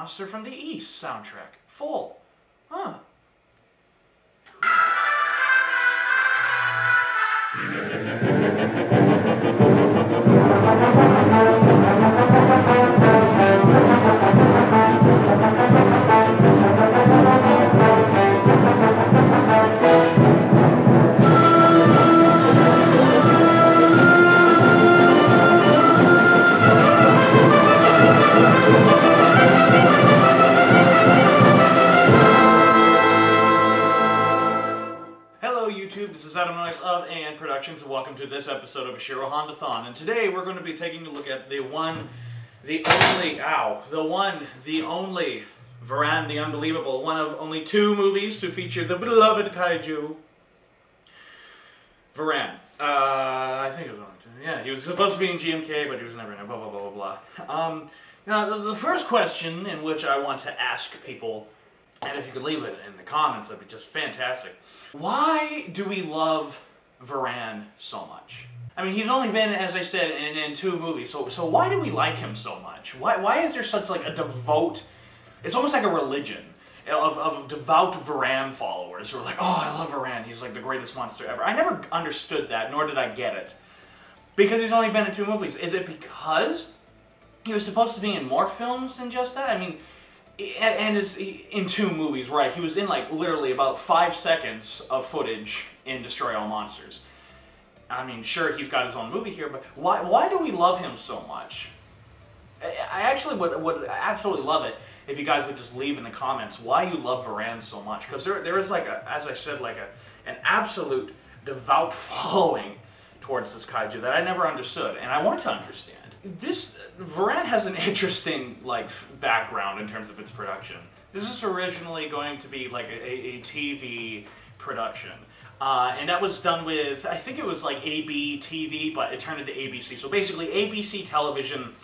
Monster from the East soundtrack. Full. Huh. And today we're going to be taking a look at the one, the only, ow, the one, the only, Varan the Unbelievable, one of only two movies to feature the beloved kaiju, Varan. Uh, I think it was only two. Yeah, he was supposed to be in GMK, but he was never in it, blah, blah, blah, blah, blah. Um, now, the, the first question in which I want to ask people and if you could leave it in the comments, that'd be just fantastic. Why do we love Varan so much? I mean, he's only been, as I said, in, in two movies, so, so why do we like him so much? Why, why is there such like a devout, it's almost like a religion of, of devout Varan followers who are like, oh, I love Varan, he's like the greatest monster ever. I never understood that, nor did I get it. Because he's only been in two movies. Is it because he was supposed to be in more films than just that? I mean, and, and is in two movies, right? He was in like literally about five seconds of footage in Destroy All Monsters. I mean, sure, he's got his own movie here, but why, why do we love him so much? I, actually would, would absolutely love it if you guys would just leave in the comments why you love Varan so much. Because there, there is like, a, as I said, like a, an absolute devout following towards this kaiju that I never understood, and I want to understand this Varan has an interesting like background in terms of its production. This is originally going to be like a, a TV production. Uh, and that was done with, I think it was like AB TV, but it turned into ABC. So basically, ABC Television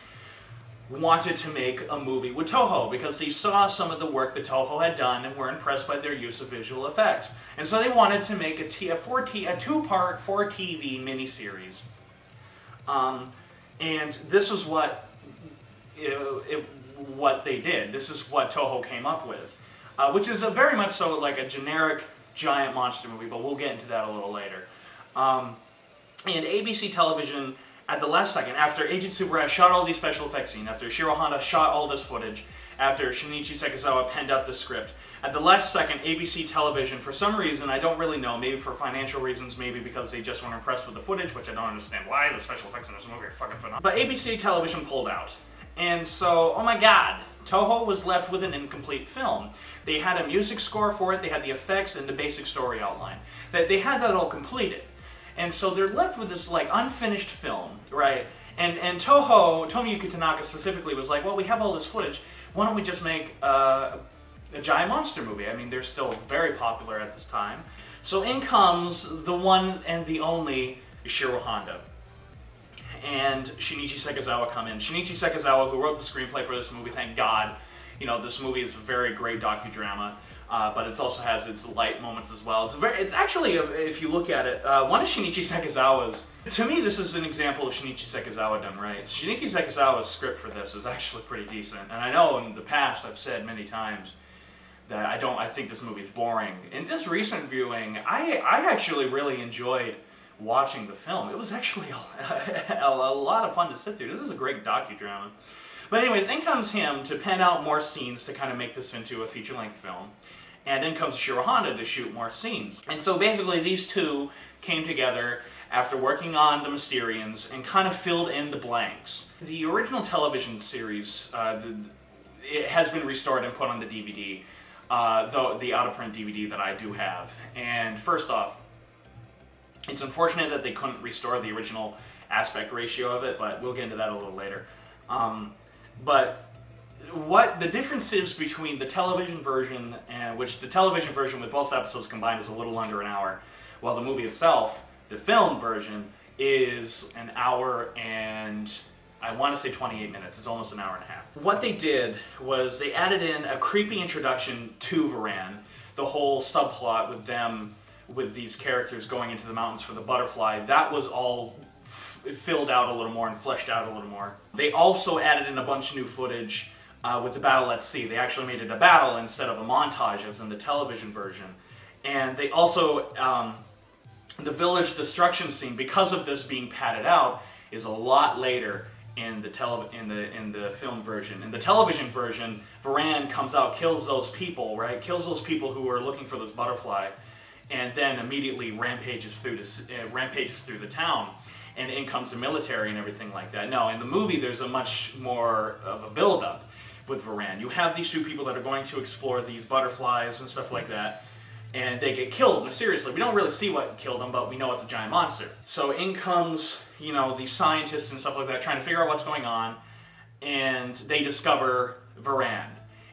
wanted to make a movie with Toho because they saw some of the work that Toho had done and were impressed by their use of visual effects. And so they wanted to make a, t- a, t- a two-part, four TV miniseries. Um, and this is what it, it, what they did. This is what Toho came up with, uh, which is a very much so like a generic giant monster movie. But we'll get into that a little later. Um, and ABC Television, at the last second, after Eiji Tsuburaya shot all these special effects scenes, after Shiro Honda shot all this footage, after Shinichi Sekizawa penned out the script. At the last second, ABC Television, for some reason, I don't really know, maybe for financial reasons, maybe because they just weren't impressed with the footage, which I don't understand why, the special effects in this movie are fucking phenomenal. But ABC Television pulled out. And so, oh my god, Toho was left with an incomplete film. They had a music score for it, they had the effects, and the basic story outline. They had that all completed. And so they're left with this, like, unfinished film, right? And, and Toho, Tomoyuki Tanaka specifically, was like, well, we have all this footage, why don't we just make uh, a giant monster movie? I mean, they're still very popular at this time. So in comes the one and the only Ishiro Honda. And Shinichi Sekizawa come in. Shinichi Sekizawa, who wrote the screenplay for this movie, thank God. You know, this movie is a very great docudrama. Uh, but it also has its light moments as well. It's very, it's actually, if you look at it, uh, one of Shinichi Sekizawa's. To me, this is an example of Shinichi Sekizawa done right. Shinichi Sekizawa's script for this is actually pretty decent, and I know in the past I've said many times that I don't, I think this movie is boring. In this recent viewing, I, I actually really enjoyed watching the film. It was actually a, a, lot of fun to sit through. This is a great docudrama. But anyways, in comes him to pen out more scenes to kind of make this into a feature-length film. And in comes Shiro to shoot more scenes. And so basically these two came together after working on The Mysterians and kind of filled in the blanks. The original television series, uh, the, it has been restored and put on the DVD, uh, the, the out-of-print DVD that I do have. And first off, it's unfortunate that they couldn't restore the original aspect ratio of it, but we'll get into that a little later. Um, but what the difference is between the television version and which the television version with both episodes combined is a little under an hour, while the movie itself, the film version, is an hour and I want to say 28 minutes. It's almost an hour and a half. What they did was they added in a creepy introduction to Varan, the whole subplot with them, with these characters going into the mountains for the butterfly. That was all filled out a little more and fleshed out a little more. They also added in a bunch of new footage uh, with the battle at sea. They actually made it a battle instead of a montage as in the television version. And they also, um, the village destruction scene, because of this being padded out, is a lot later in the tele in the in the film version. In the television version, Varan comes out, kills those people, right? Kills those people who are looking for this butterfly, and then immediately rampages through the uh, rampages through the town, and in comes the military and everything like that. No, in the movie, there's a much more of a build-up with Varan. You have these two people that are going to explore these butterflies and stuff like that and they get killed mysteriously. We don't really see what killed them, but we know it's a giant monster. So in comes, you know, these scientists and stuff like that trying to figure out what's going on, and they discover Varan.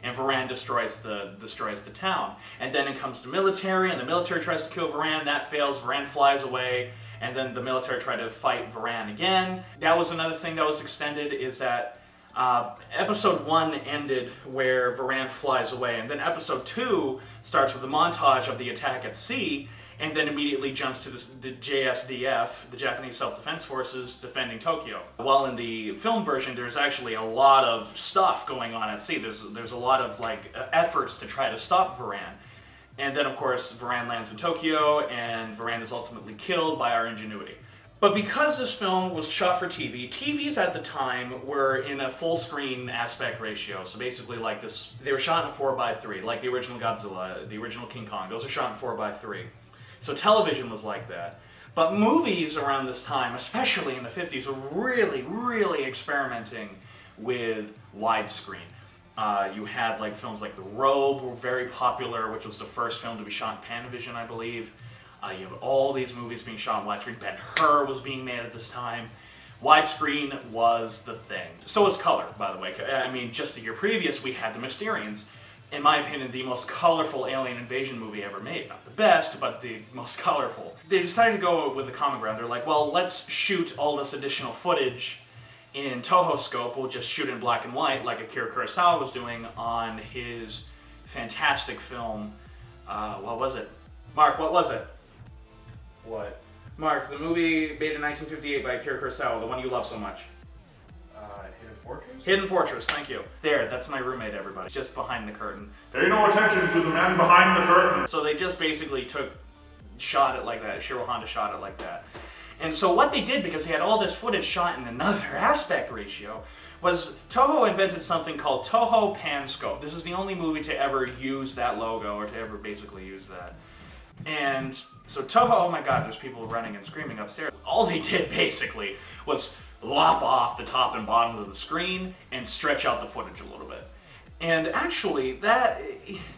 And Varan destroys the destroys the town. And then it comes the military, and the military tries to kill Varan. That fails. Varan flies away, and then the military try to fight Varan again. That was another thing that was extended. Is that uh, episode one ended where Varan flies away, and then episode two starts with a montage of the attack at sea, and then immediately jumps to the, the JSDF, the Japanese Self-Defense Forces, defending Tokyo. While in the film version, there's actually a lot of stuff going on at sea. There's there's a lot of like efforts to try to stop Varan. And then, of course, Varan lands in Tokyo, and Varan is ultimately killed by our ingenuity. But because this film was shot for TV, TVs at the time were in a full screen aspect ratio. So basically like this, they were shot in a 4x3, like the original Godzilla, the original King Kong. Those are shot in 4x3. So television was like that. But movies around this time, especially in the 50s, were really, really experimenting with widescreen. Uh, you had like films like The Robe were very popular, which was the first film to be shot in Panavision, I believe. Uh, you have all these movies being shot on widescreen. Ben Hur was being made at this time. Widescreen was the thing. So was color, by the way. I mean, just a year previous, we had The Mysterians. In my opinion, the most colorful alien invasion movie ever made. Not the best, but the most colorful. They decided to go with the common ground. They're like, well, let's shoot all this additional footage in Toho scope. We'll just shoot in black and white, like Akira Kurosawa was doing on his fantastic film. Uh, what was it? Mark, what was it? What? Mark, the movie made in 1958 by Akira Kurosawa, the one you love so much. Hidden Fortress? Hidden Fortress, thank you. There, that's my roommate, everybody. Just behind the curtain. Pay no attention to the man behind the curtain. So they just basically took, shot it like that. Ishiro Honda shot it like that. And so what they did, because they had all this footage shot in another aspect ratio, was Toho invented something called Toho Panscope. This is the only movie to ever use that logo, or to ever basically use that. And so Toho, oh my god, there's people running and screaming upstairs. All they did basically was lop off the top and bottom of the screen and stretch out the footage a little bit. And actually, that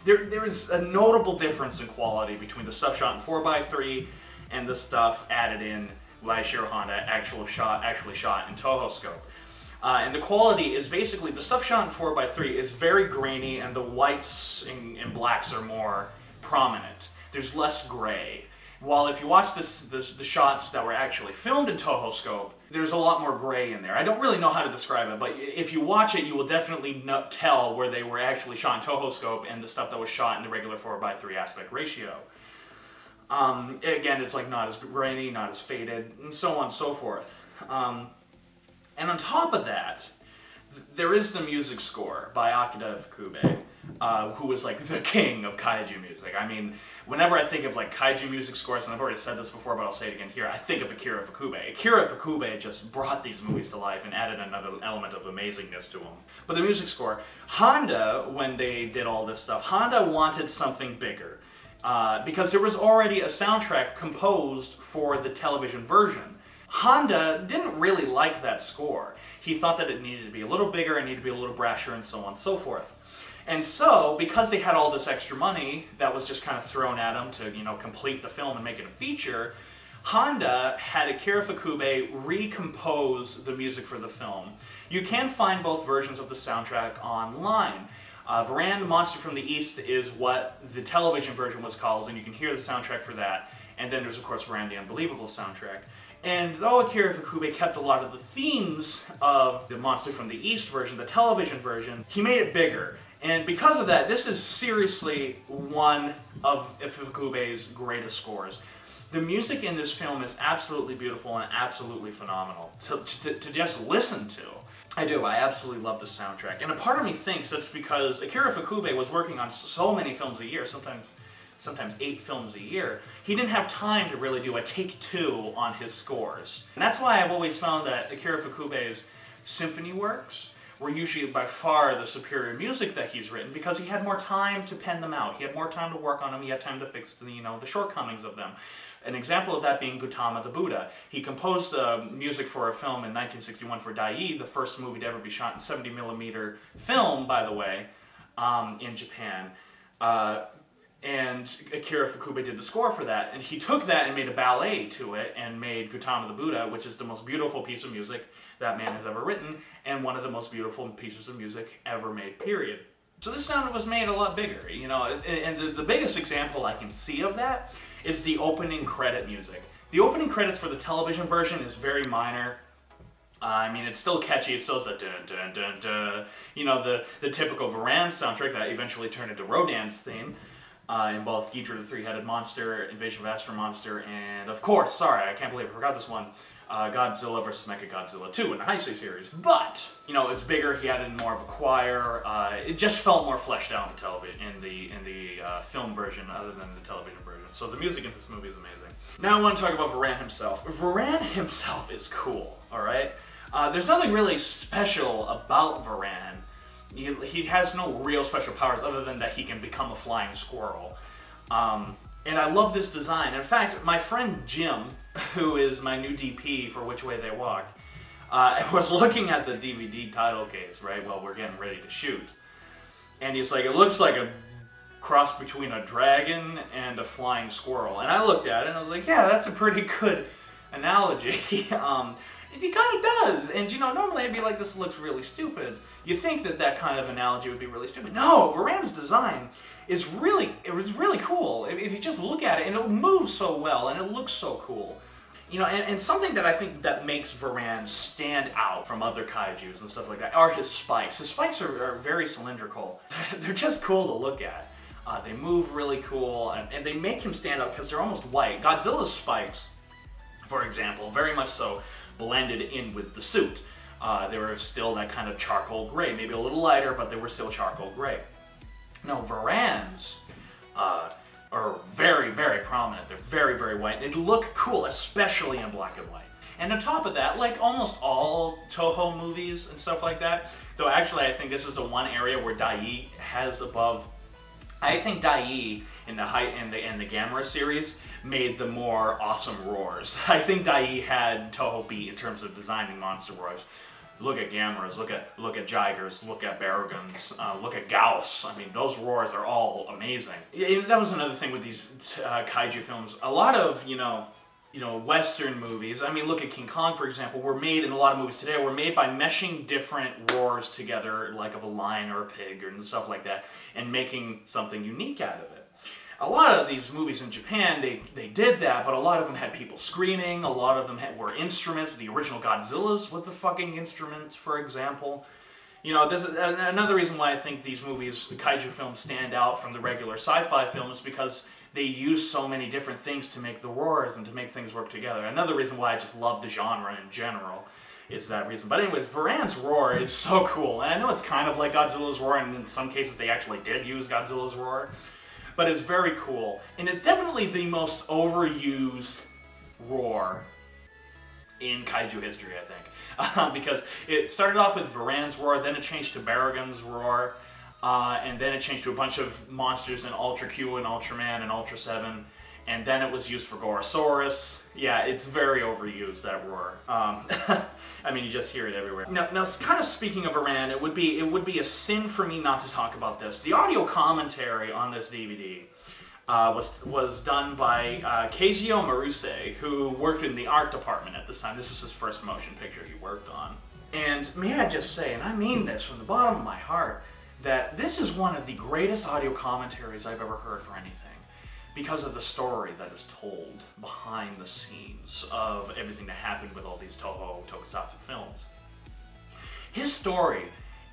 there there is a notable difference in quality between the stuff shot in 4x3 and the stuff added in Ishiro Honda actual shot actually shot in Toho scope. Uh, and the quality is basically the stuff shot in 4x3 is very grainy and the whites and, and blacks are more prominent. There's less gray. While if you watch this, this, the shots that were actually filmed in Toho scope, there's a lot more gray in there. I don't really know how to describe it, but if you watch it, you will definitely tell where they were actually shot in Toho scope and the stuff that was shot in the regular 4x3 aspect ratio. Um, again, it's like not as grainy, not as faded, and so on and so forth. Um, and on top of that, th there is the music score by Akira Ifukube uh, who was like the king of kaiju music. I mean, whenever I think of like kaiju music scores, and I've already said this before, but I'll say it again here, I think of Akira Ifukube. Akira Ifukube just brought these movies to life and added another element of amazingness to them. But the music score, Honda, when they did all this stuff, Honda wanted something bigger. Uh, because there was already a soundtrack composed for the television version. Honda didn't really like that score. He thought that it needed to be a little bigger, it needed to be a little brasher, and so on and so forth. And so, because they had all this extra money that was just kind of thrown at them to, you know, complete the film and make it a feature, Honda had Akira Ifukube recompose the music for the film. You can find both versions of the soundtrack online. Uh, Varan Monster from the East is what the television version was called, and you can hear the soundtrack for that. And then there's, of course, Varan the Unbelievable soundtrack. And though Akira Ifukube kept a lot of the themes of the Monster from the East version, the television version, he made it bigger. And because of that, this is seriously one of Ifukube's greatest scores. The music in this film is absolutely beautiful and absolutely phenomenal to, to, to just listen to. I do. I absolutely love the soundtrack, and a part of me thinks that's because Akira Ifukube was working on so many films a year, sometimes sometimes eight films a year. He didn't have time to really do a take two on his scores, and that's why I've always found that Akira Ifukube's symphony works were usually by far the superior music that he's written because he had more time to pen them out. He had more time to work on them. He had time to fix the, you know, the shortcomings of them. An example of that being Gautama the Buddha. He composed uh, music for a film in 1961 for Daiei, the first movie to ever be shot in 70 millimeter film, by the way, um, in Japan. Uh, and Akira Ifukube did the score for that, and he took that and made a ballet to it, and made Gautama the Buddha, which is the most beautiful piece of music that man has ever written, and one of the most beautiful pieces of music ever made, period. So this sound was made a lot bigger, you know, and the, biggest example I can see of that is the opening credit music. The opening credits for the television version is very minor, uh, I mean, it's still catchy. It still has the dun dun dun dun. You know, the the typical Varan soundtrack that eventually turned into Rodan's theme uh, in both Ghidorah the Three-Headed Monster, Invasion of Astro Monster, and of course, sorry, I can't believe I forgot this one, uh, Godzilla vs. Mechagodzilla 2 in the Heisei series. But, you know, it's bigger, he added more of a choir, uh, it just felt more fleshed out in, television, in the, in the uh, film version other than the television version. So the music in this movie is amazing. Now I want to talk about Varan himself. Varan himself is cool, alright? Uh, there's nothing really special about Varan he, he has no real special powers other than that he can become a flying squirrel. Um, and I love this design. In fact, my friend Jim, who is my new DP for Which Way They Walk, uh, was looking at the DVD title case, right, while we're getting ready to shoot. And he's like, it looks like a cross between a dragon and a flying squirrel. And I looked at it and I was like, yeah, that's a pretty good analogy. um, it kind of does. And, you know, normally I'd be like, this looks really stupid. You think that that kind of analogy would be really stupid. No, Varan's design is really, it was really cool. If, if, you just look at it, and it moves so well, and it looks so cool. You know, and, and something that I think that makes Varan stand out from other kaijus and stuff like that are his spikes. His spikes are, are very cylindrical. They're just cool to look at. Uh, they move really cool, and, and they make him stand out because they're almost white. Godzilla's spikes, for example, very much so, blended in with the suit. Uh, they were still that kind of charcoal gray, maybe a little lighter, but they were still charcoal gray. No, Varan's uh, are very, very prominent. They're very, very white. They look cool, especially in black and white. And on top of that, like almost all Toho movies and stuff like that, though actually I think this is the one area where Daiei has above I think Daiei in the height in the in the Gamera series made the more awesome roars. I think Daiei had Toho beat in terms of designing monster roars. Look at Gameras, look at look at Jigers, look at Barugon's, uh, look at Gyaos. I mean, those roars are all amazing. That was another thing with these uh, kaiju films. A lot of you know you know, Western movies. I mean, look at King Kong, for example, were made in a lot of movies today, were made by meshing different roars together, like of a lion or a pig and stuff like that, and making something unique out of it. A lot of these movies in Japan, they, they did that, but a lot of them had people screaming, a lot of them had, were instruments. The original Godzillas with the fucking instruments, for example. You know, this is another reason why I think these movies, the kaiju films, stand out from the regular sci-fi films because they use so many different things to make the roars and to make things work together. Another reason why I just love the genre in general is that reason. But anyways, Varan's roar is so cool. And I know it's kind of like Godzilla's roar, and in some cases they actually did use Godzilla's roar. But it's very cool. And it's definitely the most overused roar in kaiju history, I think. Um, because it started off with Varan's roar, then it changed to Baragon's roar, uh, and then it changed to a bunch of monsters in Ultra Q and Ultraman and Ultra 7. And then it was used for Gorosaurus. Yeah, it's very overused, that roar. Um, I mean, you just hear it everywhere. Now, now, kind of speaking of Varan, it would be it would be a sin for me not to talk about this. The audio commentary on this DVD uh, was was done by uh, Keizo Murase, who worked in the art department at this time. This is his first motion picture he worked on. And may I just say, and I mean this from the bottom of my heart, that this is one of the greatest audio commentaries I've ever heard for anything because of the story that is told behind the scenes of everything that happened with all these Toho Tokusatsu films. His story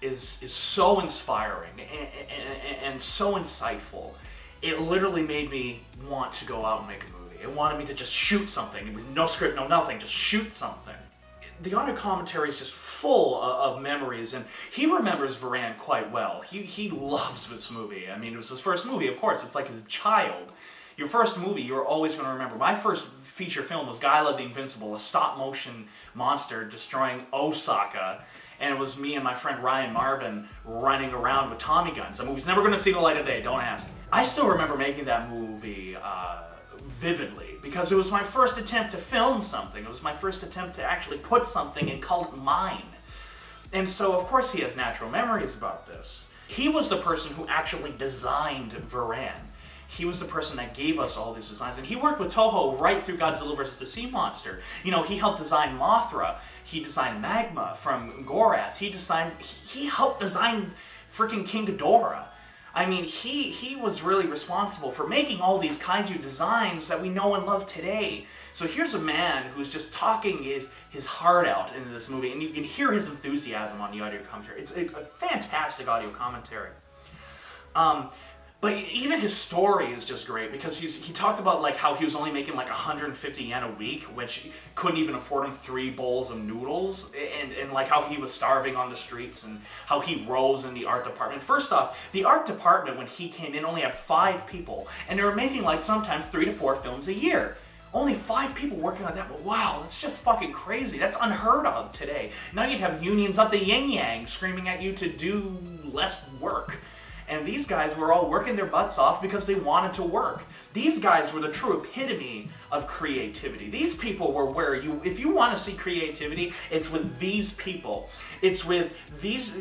is, is so inspiring and, and, and so insightful. It literally made me want to go out and make a movie. It wanted me to just shoot something with no script, no nothing, just shoot something the audio commentary is just full of, memories, and he remembers Varan quite well. He, he loves this movie. I mean, it was his first movie, of course. It's like his child. Your first movie, you're always going to remember. My first feature film was Gyla the Invincible, a stop motion monster destroying Osaka. And it was me and my friend Ryan Marvin running around with Tommy guns. The movie's never going to see the light of day, don't ask. I still remember making that movie uh, vividly because it was my first attempt to film something. It was my first attempt to actually put something and call it mine. And so, of course, he has natural memories about this. He was the person who actually designed Varan. He was the person that gave us all these designs. And he worked with Toho right through Godzilla vs. the Sea Monster. You know, he helped design Mothra. He designed Magma from Gorath. He designed, he helped design freaking King Ghidorah. I mean, he, he was really responsible for making all these kaiju designs that we know and love today. So here's a man who's just talking his, his heart out in this movie, and you can hear his enthusiasm on the audio commentary. It's a, a fantastic audio commentary. Um, but even his story is just great because he's he talked about like how he was only making like 150 yen a week, which couldn't even afford him three bowls of noodles, and, and like how he was starving on the streets and how he rose in the art department. First off, the art department when he came in only had five people, and they were making like sometimes three to four films a year. Only five people working on that. But wow, that's just fucking crazy. That's unheard of today. Now you'd have unions up the yin yang screaming at you to do less work. And these guys were all working their butts off because they wanted to work. These guys were the true epitome of creativity. These people were where you, if you want to see creativity, it's with these people. It's with these,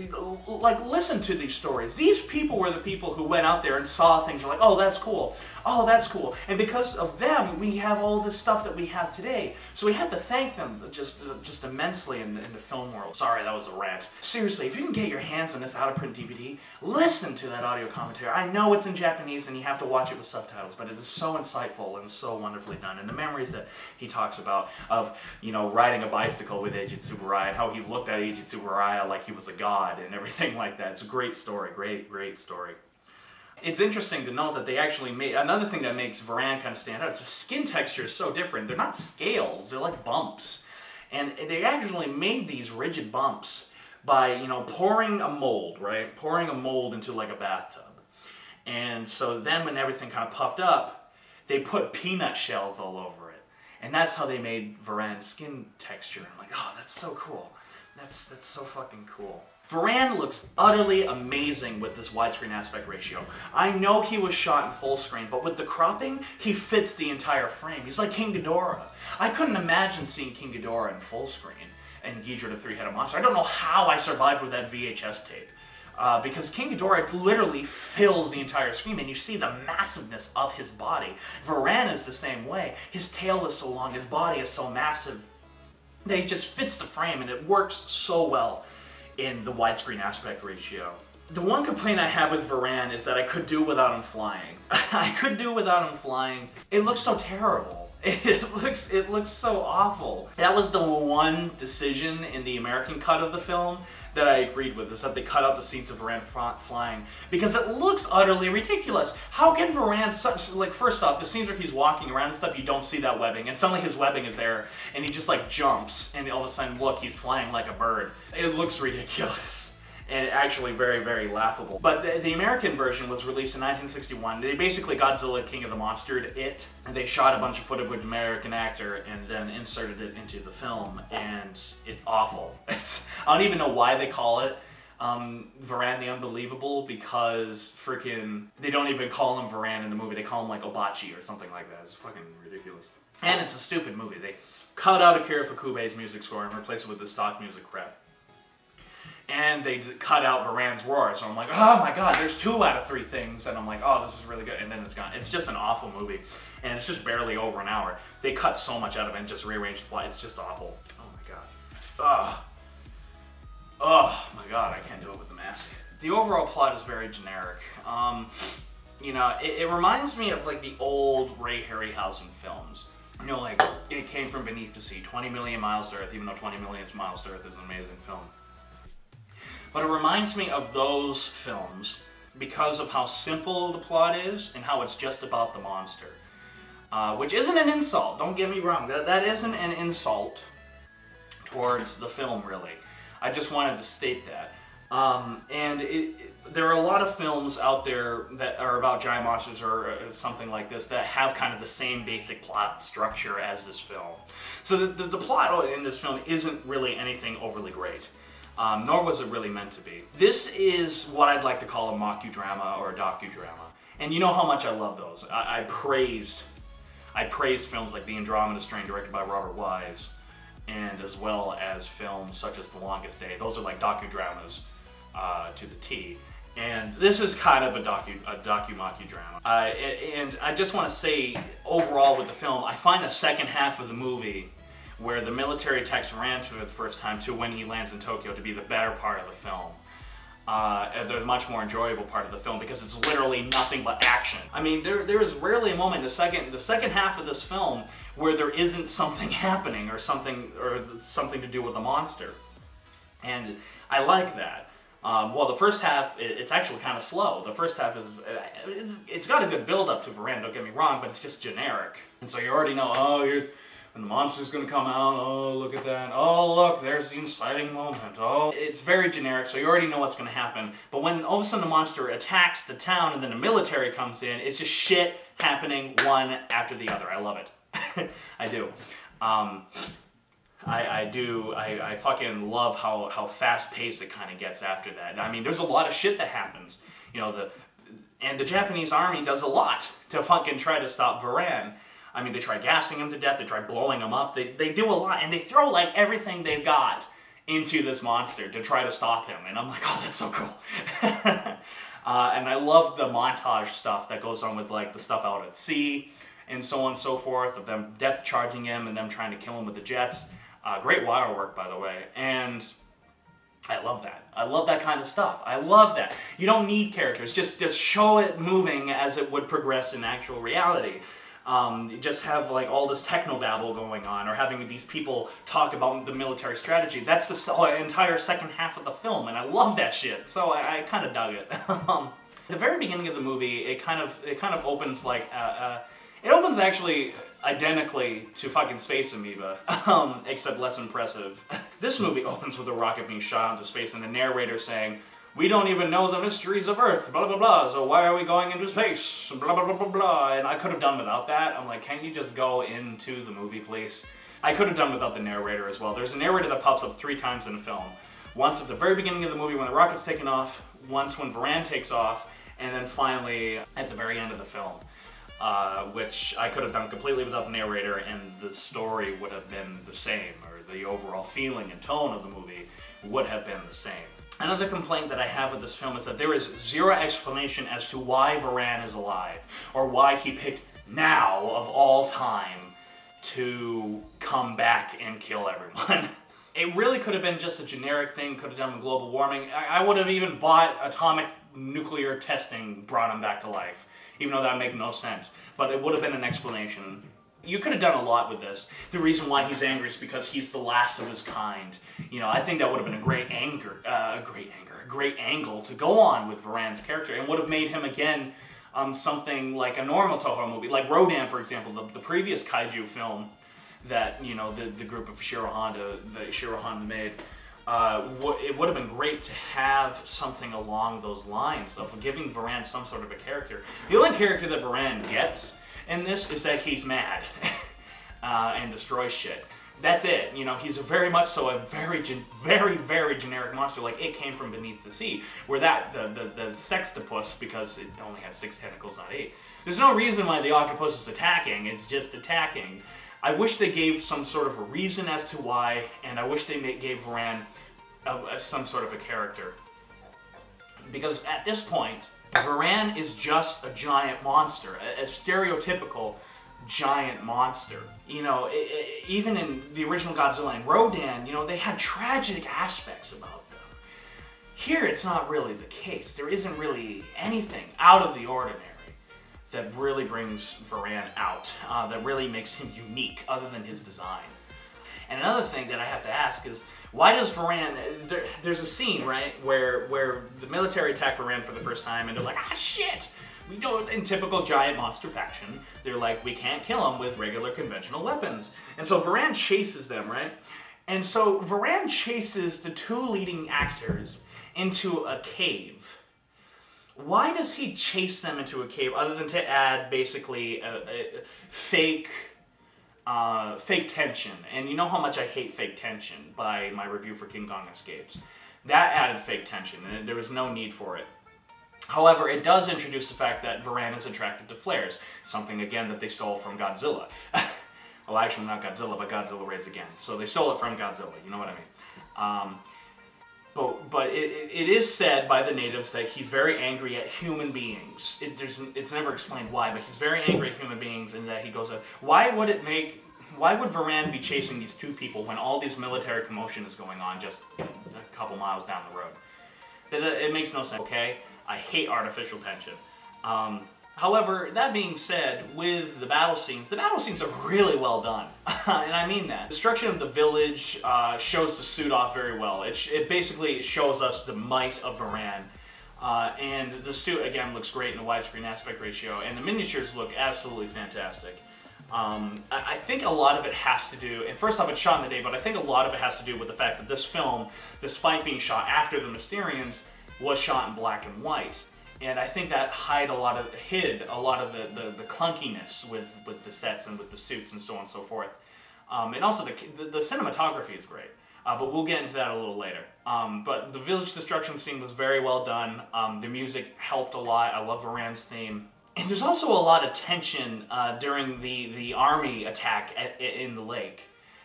like, listen to these stories. These people were the people who went out there and saw things, Are like, oh, that's cool. Oh, that's cool. And because of them, we have all this stuff that we have today. So we have to thank them just, just immensely in the, in the film world. Sorry, that was a rant. Seriously, if you can get your hands on this out-of-print DVD, listen to that audio commentary. I know it's in Japanese and you have to watch it with subtitles, but it is so insightful and so wonderfully done. And the memories that he talks about of, you know, riding a bicycle with Eiji Tsuburaya and how he looked at Eiji Tsuburaya like he was a god and everything like that. It's a great story. Great, great story. It's interesting to note that they actually made, another thing that makes Varan kind of stand out is the skin texture is so different. They're not scales, they're like bumps. And they actually made these rigid bumps by, you know, pouring a mold, right? Pouring a mold into like a bathtub. And so then when everything kind of puffed up, they put peanut shells all over it. And that's how they made Varan's skin texture. I'm like, oh, that's so cool. That's, that's so fucking cool. Varan looks utterly amazing with this widescreen aspect ratio. I know he was shot in full screen, but with the cropping, he fits the entire frame. He's like King Ghidorah. I couldn't imagine seeing King Ghidorah in full screen and Ghidorah the Three-Headed Monster. I don't know how I survived with that VHS tape. Uh, because King Ghidorah literally fills the entire screen, and you see the massiveness of his body. Varan is the same way. His tail is so long, his body is so massive he just fits the frame, and it works so well in the widescreen aspect ratio. The one complaint I have with Varan is that I could do without him flying. I could do without him flying. It looks so terrible. It looks it looks so awful. That was the one decision in the American cut of the film that I agreed with, is that they cut out the scenes of Varan flying. Because it looks utterly ridiculous. How can Varan, such, like, first off, the scenes where he's walking around and stuff, you don't see that webbing, and suddenly his webbing is there, and he just, like, jumps, and all of a sudden, look, he's flying like a bird. It looks ridiculous and actually very, very laughable. But the, the, American version was released in 1961. They basically Godzilla King of the Monstered it. And they shot a bunch of footage with American actor and then inserted it into the film, and it's awful. It's, I don't even know why they call it um, Varan the Unbelievable because freaking they don't even call him Varan in the movie. They call him like Obaki or something like that. It's fucking ridiculous. And it's a stupid movie. They cut out Akira Ifukube's music score and replaced it with the stock music crap and they cut out Varan's roar. So I'm like, oh my god, there's two out of three things, and I'm like, oh, this is really good, and then it's gone. It's just an awful movie, and it's just barely over an hour. They cut so much out of it and just rearranged the plot. It's just awful. Oh my god. Ugh. Oh my god, I can't do it with the mask. The overall plot is very generic. Um, you know, it, it reminds me of like the old Ray Harryhausen films. You know, like, it came from beneath the sea, 20 million miles to Earth, even though 20 million miles to Earth is an amazing film. But it reminds me of those films because of how simple the plot is and how it's just about the monster. Uh, which isn't an insult, don't get me wrong. That, that isn't an insult towards the film, really. I just wanted to state that. Um, and it, it, there are a lot of films out there that are about giant monsters or uh, something like this that have kind of the same basic plot structure as this film. So the, the, the plot in this film isn't really anything overly great. Um, nor was it really meant to be. This is what I'd like to call a mockudrama or a docudrama. And you know how much I love those. I, I praised I praised films like The Andromeda Strain directed by Robert Wise and as well as films such as The Longest Day. Those are like docudramas uh, to the T. And this is kind of a docu a docu drama. Uh, and I just want to say, overall with the film, I find the second half of the movie, where the military attacks Varan for the first time to when he lands in Tokyo, to be the better part of the film. Uh, the much more enjoyable part of the film because it's literally nothing but action. I mean, there, there is rarely a moment in the second the second half of this film where there isn't something happening or something or something to do with the monster, and I like that. Um, well, the first half, it's actually kind of slow. The first half is, uh, it's got a good build up to Varan, don't get me wrong, but it's just generic. And so you already know, oh, you're, and the monster's gonna come out, oh, look at that. Oh, look, there's the inciting moment. Oh, it's very generic, so you already know what's gonna happen. But when all of a sudden the monster attacks the town and then the military comes in, it's just shit happening one after the other. I love it. I do. Um, I, I do, I, I fucking love how, how fast paced it kind of gets after that. I mean, there's a lot of shit that happens. You know, the, and the Japanese army does a lot to fucking try to stop Varan. I mean, they try gassing him to death, they try blowing him up, they, they do a lot, and they throw like everything they've got into this monster to try to stop him. And I'm like, oh, that's so cool. uh, and I love the montage stuff that goes on with like the stuff out at sea and so on and so forth, of them death charging him and them trying to kill him with the jets. Uh, great wire work, by the way. And I love that. I love that kind of stuff. I love that. You don't need characters. Just, just show it moving as it would progress in actual reality. Um, just have like all this techno babble going on, or having these people talk about the military strategy. That's the entire second half of the film, and I love that shit. So I, I kind of dug it. um, the very beginning of the movie, it kind of it kind of opens like uh, uh, it opens actually identically to fucking Space Amoeba, um, except less impressive. this movie opens with a rocket being shot into space and the narrator saying, we don't even know the mysteries of Earth, blah, blah, blah, so why are we going into space, blah, blah, blah, blah, blah. And I could have done without that. I'm like, can't you just go into the movie, please? I could have done without the narrator as well. There's a narrator that pops up three times in the film. Once at the very beginning of the movie when the rocket's taken off, once when Varan takes off, and then finally at the very end of the film. Uh, which I could have done completely without the narrator, and the story would have been the same, or the overall feeling and tone of the movie would have been the same. Another complaint that I have with this film is that there is zero explanation as to why Varan is alive, or why he picked now, of all time, to come back and kill everyone. it really could have been just a generic thing, could have done with global warming. I, I would have even bought atomic nuclear testing brought him back to life even though that would make no sense. But it would have been an explanation. You could have done a lot with this. The reason why he's angry is because he's the last of his kind. You know, I think that would have been a great anger, uh, a great anger, a great angle to go on with Varan's character, and would have made him again um, something like a normal Toho movie, like Rodan, for example, the, the previous kaiju film that you know the, the group of Ishiro Honda, the Ishiro Honda made uh, it would have been great to have something along those lines of giving Varan some sort of a character. The only character that Varan gets in this is that he's mad uh, and destroys shit. That's it. You know, he's very much so a very, very, very generic monster. Like it came from beneath the sea, where that the the, the sextopus, because it only has six tentacles, not eight. There's no reason why the octopus is attacking. It's just attacking. I wish they gave some sort of a reason as to why, and I wish they gave Varan a, a, some sort of a character. Because at this point, Varan is just a giant monster, a, a stereotypical giant monster. You know, it, it, even in the original Godzilla and Rodan, you know, they had tragic aspects about them. Here, it's not really the case. There isn't really anything out of the ordinary that really brings Varan out, uh, that really makes him unique, other than his design. And another thing that I have to ask is, why does Varan? There, there's a scene right where where the military attack Varan for the first time, and they're like, ah, shit. We don't, in typical giant monster faction, they're like, we can't kill them with regular conventional weapons. And so Varan chases them, right? And so Varan chases the two leading actors into a cave. Why does he chase them into a cave other than to add basically a, a fake uh, fake tension? And you know how much I hate fake tension by my review for King Kong Escapes. That added fake tension, and there was no need for it. However, it does introduce the fact that Varan is attracted to flares, something again that they stole from Godzilla. well, actually, not Godzilla, but Godzilla Raids Again. So they stole it from Godzilla. You know what I mean? Um, but but it, it is said by the natives that he's very angry at human beings. It, there's it's never explained why, but he's very angry at human beings, and that he goes. Why would it make? Why would Varan be chasing these two people when all this military commotion is going on just a couple miles down the road? It, it makes no sense. Okay, I hate artificial tension. Um, However, that being said, with the battle scenes, the battle scenes are really well done. and I mean that. Destruction of the village uh, shows the suit off very well. It, it basically shows us the might of Varan. Uh, and the suit, again, looks great in the widescreen aspect ratio. And the miniatures look absolutely fantastic. Um, I think a lot of it has to do, and first off, it's shot in the day, but I think a lot of it has to do with the fact that this film, despite being shot after the Mysterians, was shot in black and white and I think that hide a lot of hid a lot of the, the, the, clunkiness with, with the sets and with the suits and so on and so forth. Um, and also the, the, the, cinematography is great, uh, but we'll get into that a little later. Um, but the village destruction scene was very well done. Um, the music helped a lot. I love Varan's theme. And there's also a lot of tension uh, during the, the army attack at, in the lake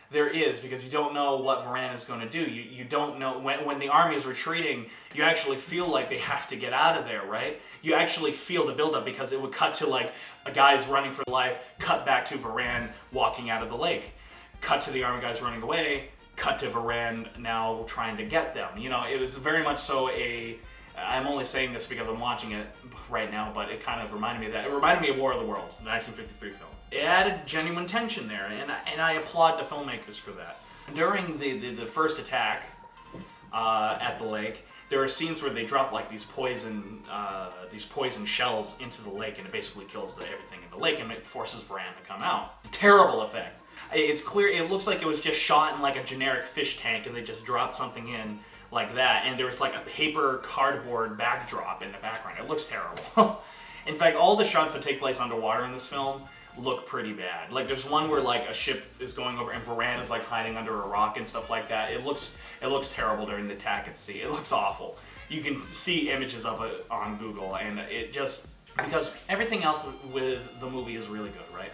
there is because you don't know what Varan is going to do. You, you don't know when, when the army is retreating, you actually feel like they have to get out of there, right? You actually feel the buildup because it would cut to like a guy's running for life, cut back to Varan walking out of the lake, cut to the army guys running away, cut to Varan now trying to get them. You know, it was very much so a. I'm only saying this because I'm watching it right now, but it kind of reminded me of that. It reminded me of War of the Worlds, the 1953 film it added genuine tension there, and I, and I applaud the filmmakers for that. During the, the, the first attack uh, at the lake, there are scenes where they drop like these poison uh, these poison shells into the lake, and it basically kills the, everything in the lake, and it forces Varan to come out. Terrible effect. It's clear. It looks like it was just shot in like a generic fish tank, and they just dropped something in like that, and there was like a paper cardboard backdrop in the background. It looks terrible. in fact, all the shots that take place underwater in this film look pretty bad. Like there's one where like a ship is going over and Varan is like hiding under a rock and stuff like that. It looks it looks terrible during the attack at sea. It looks awful. You can see images of it on Google and it just because everything else with the movie is really good, right?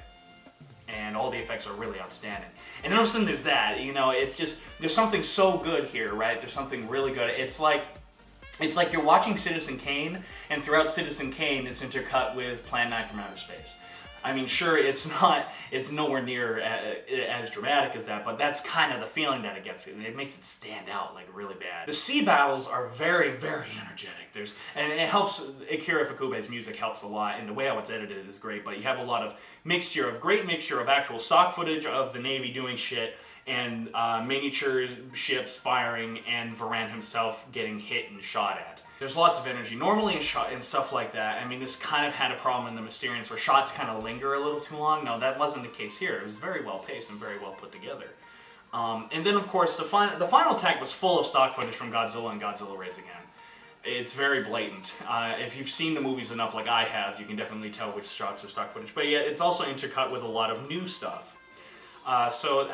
And all the effects are really outstanding. And then all of a sudden there's that, you know, it's just there's something so good here, right? There's something really good. It's like it's like you're watching Citizen Kane, and throughout Citizen Kane, it's intercut with Plan 9 from Outer Space. I mean, sure, it's not, it's nowhere near as dramatic as that, but that's kind of the feeling that it gets. It makes it stand out like really bad. The sea battles are very, very energetic. There's, and it helps. Akira Ifukube's music helps a lot, and the way how it's edited is great. But you have a lot of mixture of great mixture of actual stock footage of the Navy doing shit and uh, miniature ships firing and Varan himself getting hit and shot at. There's lots of energy. Normally in shot and stuff like that, I mean, this kind of had a problem in the Mysterians where shots kind of linger a little too long. No, that wasn't the case here. It was very well paced and very well put together. Um, and then, of course, the, fin the final attack was full of stock footage from Godzilla and Godzilla Raids Again. It's very blatant. Uh, if you've seen the movies enough like I have, you can definitely tell which shots are stock footage. But yet, it's also intercut with a lot of new stuff. Uh, so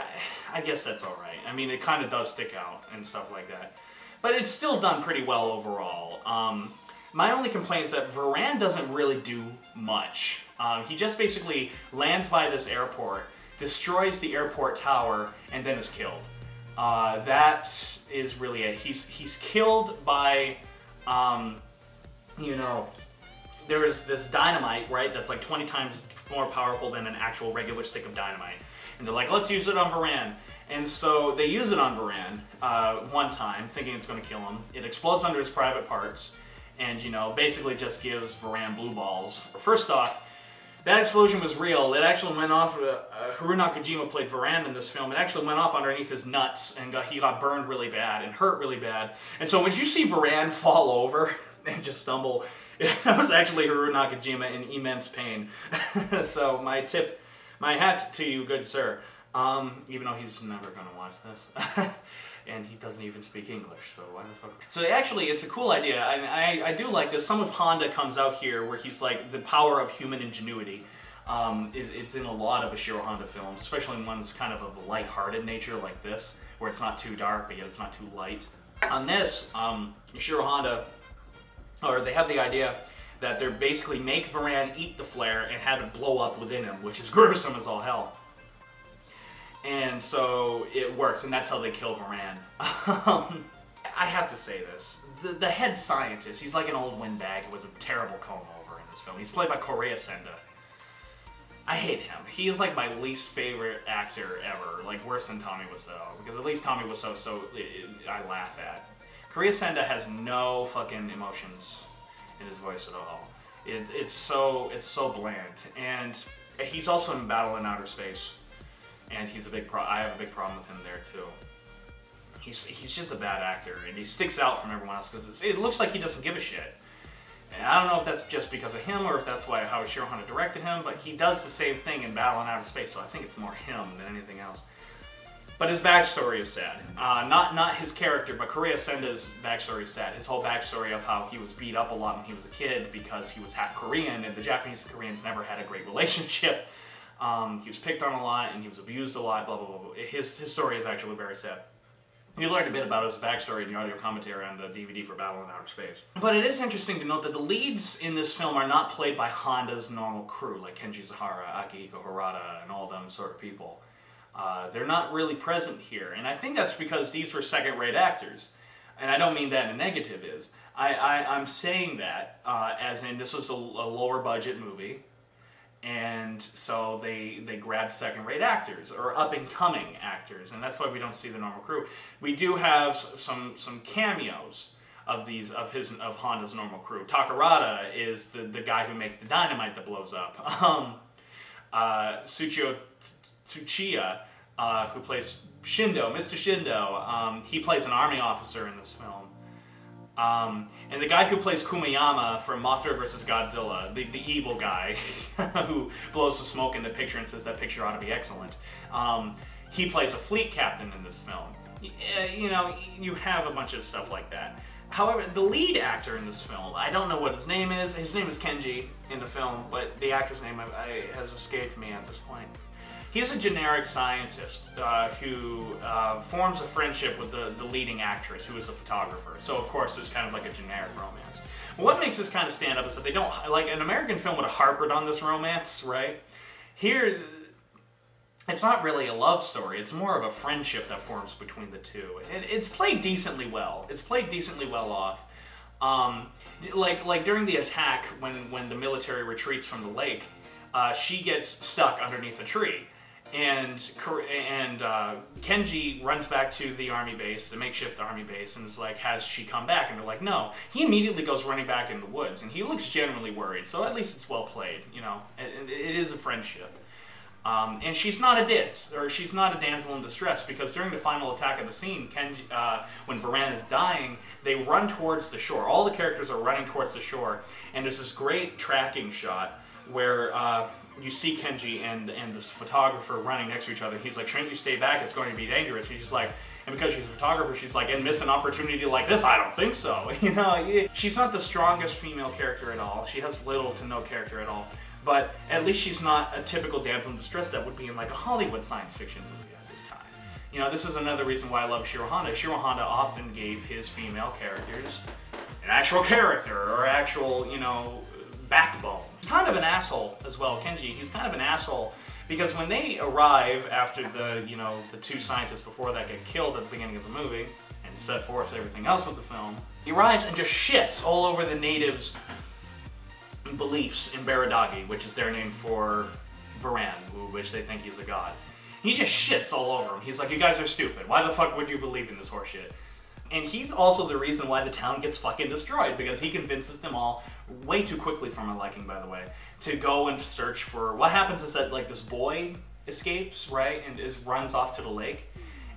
I guess that's alright. I mean, it kind of does stick out and stuff like that. But it's still done pretty well overall. Um, my only complaint is that Varan doesn't really do much. Um, he just basically lands by this airport, destroys the airport tower, and then is killed. Uh, that is really it. He's he's killed by, um, you know, there is this dynamite, right? That's like 20 times more powerful than an actual regular stick of dynamite. And they're like, let's use it on Varan. And so they use it on Varan uh, one time, thinking it's going to kill him. It explodes under his private parts, and you know, basically just gives Varan blue balls. First off, that explosion was real. It actually went off. Uh, uh, Haruo Nakajima played Varan in this film. It actually went off underneath his nuts, and got, he got burned really bad and hurt really bad. And so when you see Varan fall over and just stumble, that was actually Haruo Nakajima in immense pain. so my tip, my hat to you, good sir. Um, even though he's never gonna watch this. and he doesn't even speak English, so why the fuck? So actually, it's a cool idea. I, I, I do like this. Some of Honda comes out here where he's like the power of human ingenuity. Um, it, it's in a lot of Ishiro Honda films, especially ones kind of of a light-hearted nature like this, where it's not too dark, but yet it's not too light. On this, um, Honda, or they have the idea that they're basically make Varan eat the flare and have it blow up within him, which is gruesome as all hell. And so it works, and that's how they kill Varan. Um, I have to say this. The, the head scientist, he's like an old windbag who was a terrible comb over in this film. He's played by Koreya Senda. I hate him. He is like my least favorite actor ever, like worse than Tommy Wiseau, because at least Tommy Wiseau so I laugh at. Koreya Senda has no fucking emotions in his voice at all. It, it's so it's so bland, and he's also in Battle in Outer Space, and he's a big pro. I have a big problem with him there too. He's he's just a bad actor, and he sticks out from everyone else because it looks like he doesn't give a shit. And I don't know if that's just because of him or if that's why how Ishiro Honda directed him, but he does the same thing in Battle in Outer Space, so I think it's more him than anything else. But his backstory is sad. Uh, not not his character, but Koreya Senda's backstory is sad. His whole backstory of how he was beat up a lot when he was a kid because he was half Korean, and the Japanese and Koreans never had a great relationship. Um, he was picked on a lot, and he was abused a lot. Blah blah blah. His his story is actually very sad. You learned a bit about his backstory in the audio commentary on the DVD for Battle in Outer Space. But it is interesting to note that the leads in this film are not played by Honda's normal crew, like Kenji Sahara, Akihiko Hirata, and all them sort of people. Uh, they're not really present here, and I think that's because these were second-rate actors. And I don't mean that in a negative is. I, I, am saying that uh, as in this was a, a lower budget movie, and so they they grabbed second rate actors or up and coming actors. And that's why we don't see the normal crew. We do have some some cameos of these of his of honda's normal crew. Takarada is the the guy who makes the dynamite that blows up. Um uh tsuchiya uh, who plays shindo mr shindo um, he plays an army officer in this film um, and the guy who plays Kumayama from Mothra vs. Godzilla, the, the evil guy who blows the smoke in the picture and says that picture ought to be excellent, um, he plays a fleet captain in this film. You know, you have a bunch of stuff like that. However, the lead actor in this film, I don't know what his name is. His name is Kenji in the film, but the actor's name has escaped me at this point. He's a generic scientist uh, who uh, forms a friendship with the, the leading actress, who is a photographer. So, of course, it's kind of like a generic romance. But what makes this kind of stand up is that they don't, like, an American film would have harped on this romance, right? Here, it's not really a love story. It's more of a friendship that forms between the two. And it's played decently well. It's played decently well off. Um, like like during the attack when when the military retreats from the lake, uh, she gets stuck underneath a tree and and uh, Kenji runs back to the army base, the makeshift army base, and is like, "Has she come back?" And they're like, "No." He immediately goes running back in the woods, and he looks genuinely worried. So at least it's well played, you know. It, it is a friendship, um, and she's not a ditz, or she's not a damsel in distress, because during the final attack of the scene, Kenji, uh, when Varan is dying, they run towards the shore. All the characters are running towards the shore, and there's this great tracking shot where. Uh, you see Kenji and and this photographer running next to each other. He's like, shouldn't you stay back? It's going to be dangerous. She's like, and because she's a photographer, she's like, and miss an opportunity like this? I don't think so. You know, she's not the strongest female character at all. She has little to no character at all. But at least she's not a typical damsel in distress that would be in like a Hollywood science fiction movie at this time. You know, this is another reason why I love Ishiro Honda. Ishiro Honda often gave his female characters an actual character or actual, you know, backbone. Kind of an asshole as well, Kenji. He's kind of an asshole because when they arrive after the, you know, the two scientists before that get killed at the beginning of the movie and set forth everything else with the film, he arrives and just shits all over the natives' beliefs in Baradagi, which is their name for Varan, which they think he's a god. He just shits all over him. He's like, you guys are stupid. Why the fuck would you believe in this horseshit? And he's also the reason why the town gets fucking destroyed because he convinces them all way too quickly for my liking, by the way, to go and search for. What happens is that like this boy escapes, right, and is runs off to the lake,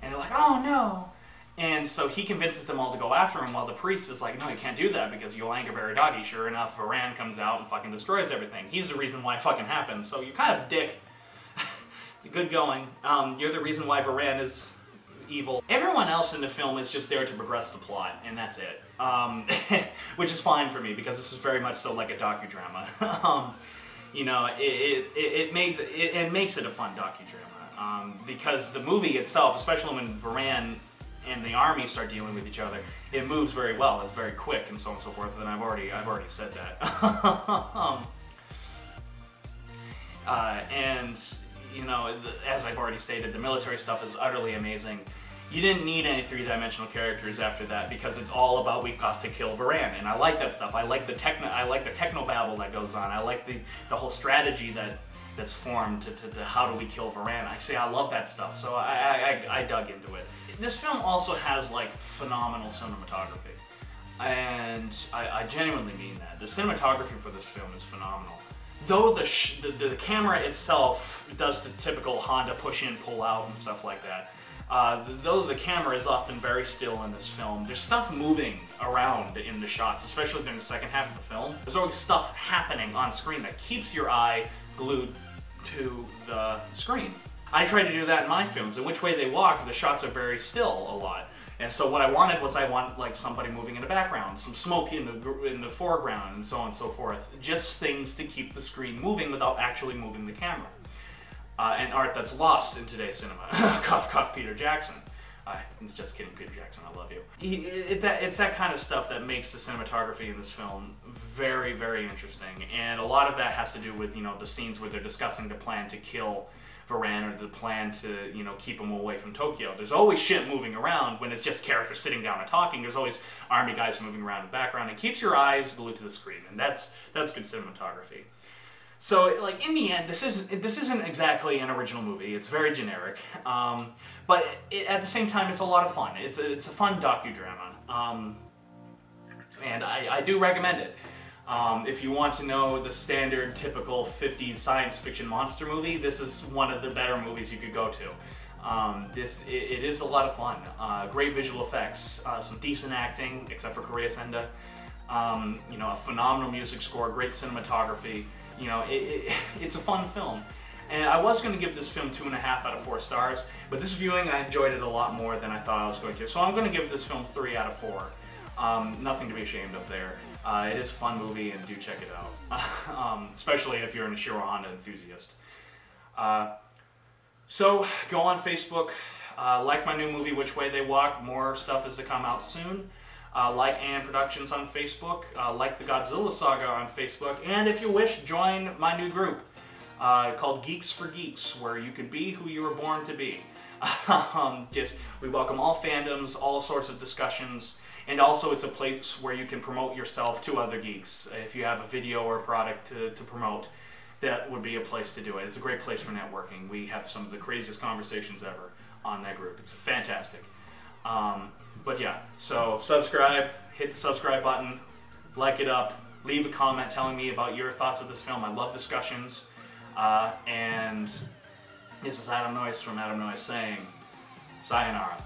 and they're like, oh no. And so he convinces them all to go after him while the priest is like, no, you can't do that because you'll anger Baradagi. Sure enough, Varan comes out and fucking destroys everything. He's the reason why it fucking happens. So you kind of dick good going. Um, you're the reason why Varan is evil. Everyone else in the film is just there to progress the plot, and that's it. Um, which is fine for me because this is very much so like a docudrama. um, you know, it it, it, made it, it makes it a fun docudrama um, because the movie itself, especially when Varan and the army start dealing with each other, it moves very well. It's very quick and so on and so forth. And I've already I've already said that. um, uh, and you know, as I've already stated, the military stuff is utterly amazing. You didn't need any three-dimensional characters after that because it's all about we've got to kill Varan, and I like that stuff. I like the techno, I like the techno babble that goes on. I like the the whole strategy that that's formed to, to, to how do we kill Varan. I say I love that stuff, so I, I, I dug into it. This film also has like phenomenal cinematography, and I, I genuinely mean that. The cinematography for this film is phenomenal though the, the, the camera itself does the typical Honda push in, pull out, and stuff like that. Uh, though the camera is often very still in this film, there's stuff moving around in the shots, especially during the second half of the film. There's always stuff happening on screen that keeps your eye glued to the screen. I try to do that in my films. In Which Way They Walk, the shots are very still a lot. And so what I wanted was I want like somebody moving in the background, some smoke in the in the foreground, and so on and so forth. Just things to keep the screen moving without actually moving the camera. Uh, and art that's lost in today's cinema. cough, cough, Peter Jackson. Uh, just kidding, Peter Jackson. I love you. It, that, it's that kind of stuff that makes the cinematography in this film very, very interesting, and a lot of that has to do with you know the scenes where they're discussing the plan to kill Varan or the plan to, you know, keep him away from Tokyo. There's always shit moving around when it's just characters sitting down and talking. There's always army guys moving around in the background. It keeps your eyes glued to the screen, and that's that's good cinematography. So, like in the end, this isn't this isn't exactly an original movie. It's very generic, um, but it, at the same time, it's a lot of fun. It's a, it's a fun docudrama, um, and I, I do recommend it. Um, if you want to know the standard, typical 50s science fiction monster movie, this is one of the better movies you could go to. Um, this it, it is a lot of fun. Uh, great visual effects, uh, some decent acting, except for Koreya Senda. Um, you know, a phenomenal music score, great cinematography. You know, it, it, it's a fun film. And I was going to give this film two and a half out of four stars, but this viewing I enjoyed it a lot more than I thought I was going to. So I'm going to give this film three out of four. Um, nothing to be ashamed of there. Uh, it is a fun movie and do check it out, um, especially if you're an Ishiro Honda enthusiast. Uh, so go on Facebook, uh, like my new movie Which Way They Walk. More stuff is to come out soon. Uh, like AN Productions on Facebook, uh, like the Godzilla Saga on Facebook, and if you wish, join my new group uh, called Geeks for Geeks, where you can be who you were born to be. um, just we welcome all fandoms, all sorts of discussions. And also it's a place where you can promote yourself to other geeks. If you have a video or a product to, to promote, that would be a place to do it. It's a great place for networking. We have some of the craziest conversations ever on that group. It's fantastic. Um, but yeah, so subscribe, hit the subscribe button, like it up, leave a comment telling me about your thoughts of this film. I love discussions. Uh, and this is Adam Noyce from Adam Noyce saying, Sayonara.